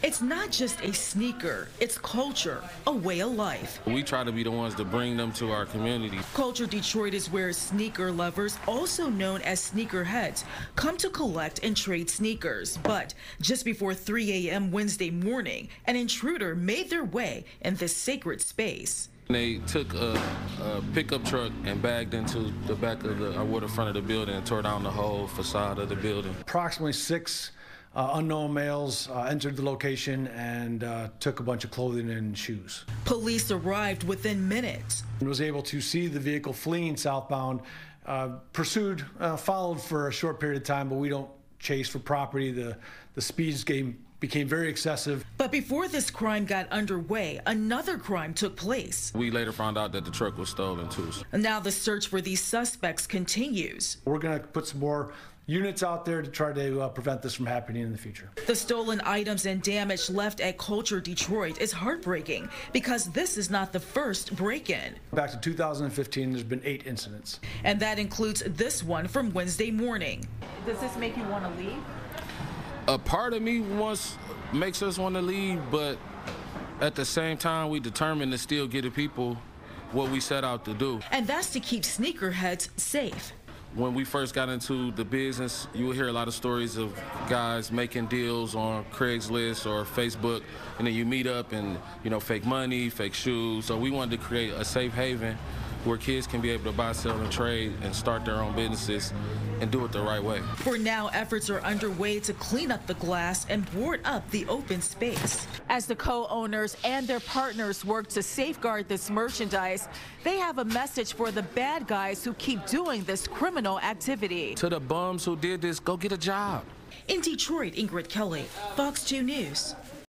It's not just a sneaker, it's culture, a way of life. We try to be the ones to bring them to our community. Culture Detroit is where sneaker lovers, also known as sneakerheads, come to collect and trade sneakers. But just before 3 a.m. Wednesday morning, an intruder made their way in this sacred space. They took a, a, pickup truck and bagged into the back of the, uh, or the front of the building and tore down the whole facade of the building. Approximately six uh, unknown males uh, entered the location and uh, took a bunch of clothing and shoes. Police arrived within minutes. And was able to see the vehicle fleeing southbound, uh, pursued, uh, followed for a short period of time, but we don't chase for property. The, the speeds game became very excessive. But before this crime got underway, another crime took place. We later found out that the truck was stolen too. Now the search for these suspects continues. We're going to put some more units out there to try to uh, prevent this from happening in the future. The stolen items and damage left at Culture Detroit is heartbreaking because this is not the first break-in. Back to 2015, there's been eight incidents. And that includes this one from Wednesday morning. Does this make you want to leave? a part of me wants makes us want to leave, but at the same time, we determined to still get the people what we set out to do. And that's to keep sneakerheads safe. When we first got into the business, you will hear a lot of stories of guys making deals on Craigslist or Facebook, and then you meet up and, you know, fake money, fake shoes. So we wanted to create a safe haven where kids can be able to buy, sell, and trade and start their own businesses and do it the right way. For now, efforts are underway to clean up the glass and board up the open space. As the co-owners and their partners work to safeguard this merchandise, they have a message for the bad guys who keep doing this criminal activity. To the bums who did this, go get a job. In Detroit, Ingrid Kelly, Fox 2 News.